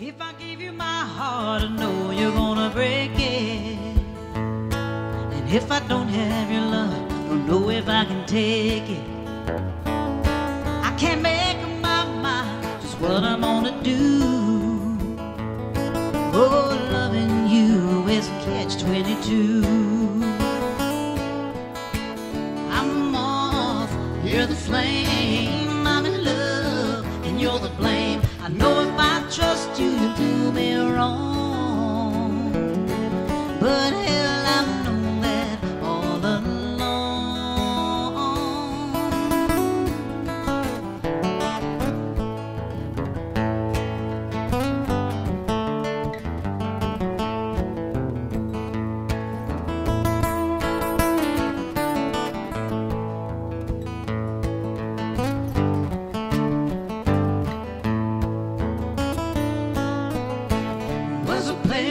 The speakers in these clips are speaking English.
If I give you my heart, I know you're gonna break it. And if I don't have your love, don't know if I can take it. I can't make up my mind just what I'm gonna do. Oh, loving you is a catch 22. I'm off, you're the flame, I'm in love, and you're the blame. I know if I trust you, you'll do me wrong.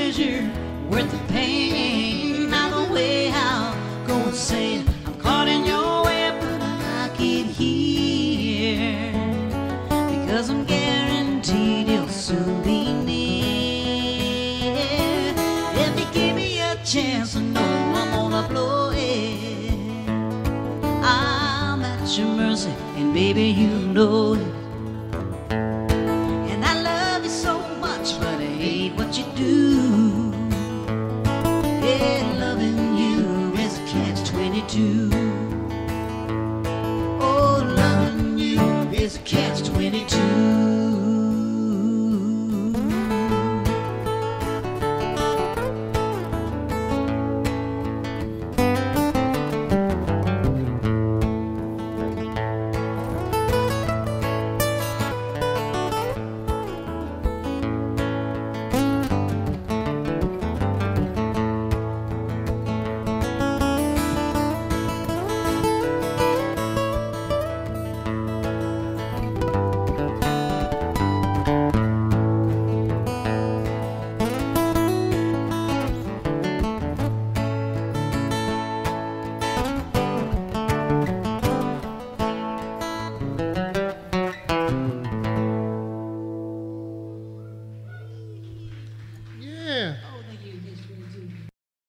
pleasure worth the pain. I'm a way out, going. Saying I'm caught in your web, but I can't here Because I'm guaranteed you'll soon be near. If you give me a chance, I know I'm gonna blow it. I'm at your mercy, and baby, you know it. And I love you so much, but I hate what you do.